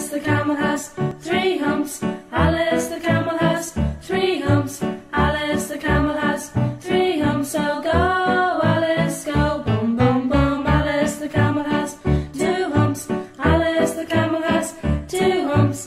Alice the camel has three humps. Alice the camel has three humps. Alice the camel has three humps. So go, Alice, go. Boom, boom, boom. Alice the camel has two humps. Alice the camel has two humps.